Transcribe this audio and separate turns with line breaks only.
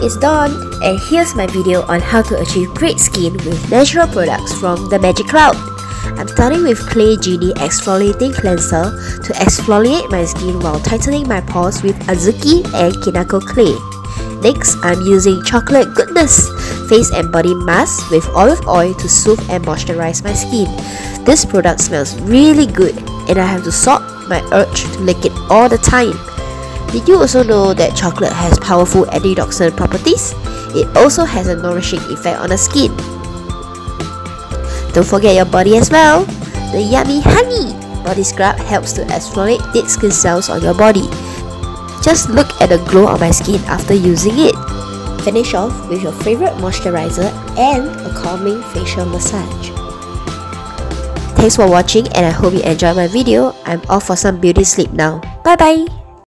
is done and here's my video on how to achieve great skin with natural products from the Magic Cloud. I'm starting with Clay Genie Exfoliating Cleanser to exfoliate my skin while tightening my pores with Azuki and Kinako Clay. Next, I'm using Chocolate Goodness Face and Body Mask with olive oil to soothe and moisturize my skin. This product smells really good and I have to stop my urge to lick it all the time. Did you also know that chocolate has powerful antioxidant properties? It also has a nourishing effect on the skin. Don't forget your body as well. The Yummy Honey Body Scrub helps to exfoliate dead skin cells on your body. Just look at the glow on my skin after using it. Finish off with your favorite moisturizer and a calming facial massage. Thanks for watching and I hope you enjoyed my video. I'm off for some beauty sleep now. Bye bye!